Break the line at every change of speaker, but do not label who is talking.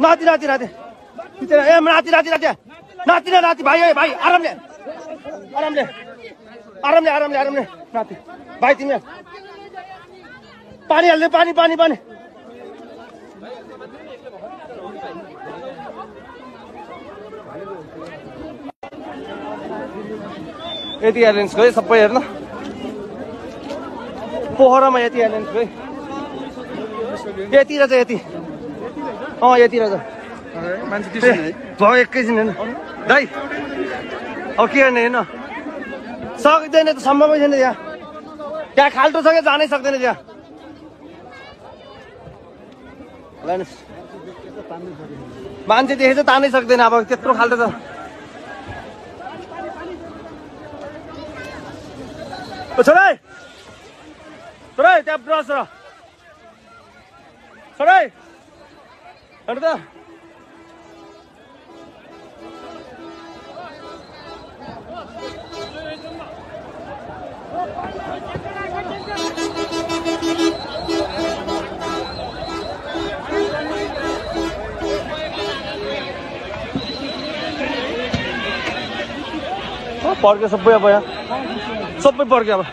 नाति नाति नाति। ए नाति नाति नाति। नाति नाति भाइ ए भाइ आरामले आरामले आरामले आरामले आरामले नाति भाइ तिमी। पानी हाल्ने पानी पानी पानी। यति एयरलाइन्सको है सबै हेर्न। पोखरामा यति एयरलाइन्सको है यति रहेछ यति। अँ यति रहेछ भयो एकैछिन हेर्न। दाइ अब के गर्ने हेर्न? सक्दैन त सम्भवै छैन त्यहाँ त्यहाँ खाल्टो छ क्या जानै सक्दैन त्यहाँ। मान्छे देखेछ तानै सक्दैन अब त्यत्रो खाल्टो ओ छोरा छोरा त्यहाँ ब्रस र। छोरा हेर्नु त अँ, पर्क्यो सबै अब यहाँ सबै पर्क्यो अब